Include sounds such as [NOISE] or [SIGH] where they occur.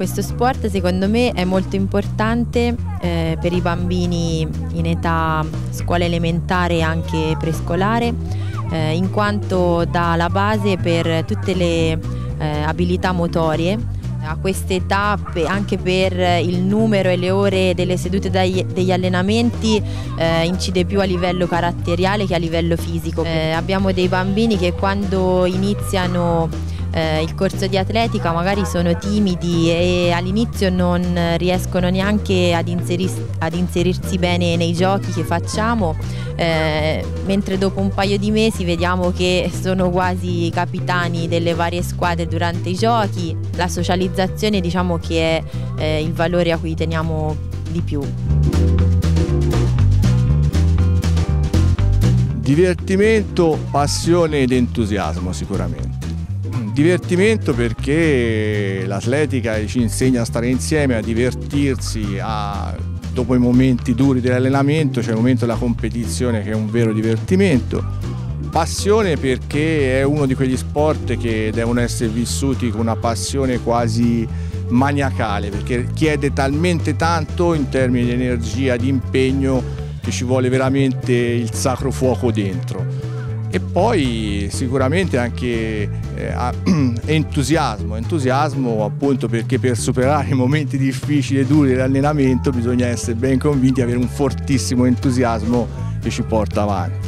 Questo sport secondo me è molto importante eh, per i bambini in età scuola elementare e anche prescolare, eh, in quanto dà la base per tutte le eh, abilità motorie a queste tappe anche per il numero e le ore delle sedute degli allenamenti eh, incide più a livello caratteriale che a livello fisico. Eh, abbiamo dei bambini che quando iniziano eh, il corso di atletica magari sono timidi e all'inizio non riescono neanche ad, inserir ad inserirsi bene nei giochi che facciamo, eh, mentre dopo un paio di mesi vediamo che sono quasi capitani delle varie squadre durante i giochi, la socializzazione diciamo che è eh, il valore a cui teniamo di più. Divertimento, passione ed entusiasmo sicuramente divertimento perché l'atletica ci insegna a stare insieme, a divertirsi, a, dopo i momenti duri dell'allenamento c'è il momento della competizione che è un vero divertimento. Passione perché è uno di quegli sport che devono essere vissuti con una passione quasi maniacale perché chiede talmente tanto in termini di energia, di impegno che ci vuole veramente il sacro fuoco dentro e poi sicuramente anche eh, [CLEARS THROAT] entusiasmo, entusiasmo appunto perché per superare i momenti difficili e duri dell'allenamento bisogna essere ben convinti e avere un fortissimo entusiasmo che ci porta avanti.